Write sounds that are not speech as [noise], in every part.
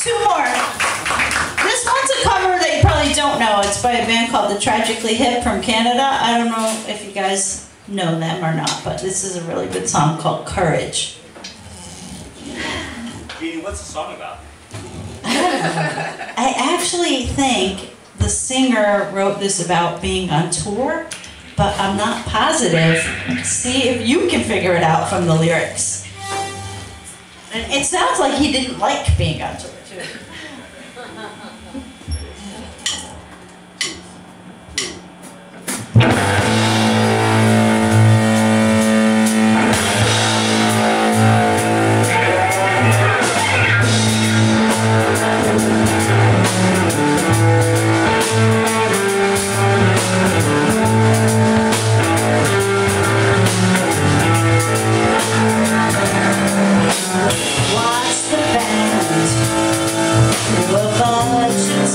two more. This one's a cover that you probably don't know. It's by a band called The Tragically Hip from Canada. I don't know if you guys know them or not, but this is a really good song called Courage. Jeannie, what's the song about? [laughs] I actually think the singer wrote this about being on tour, but I'm not positive. See if you can figure it out from the lyrics. It sounds like he didn't like being on tour,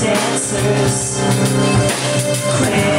dancers. Crazy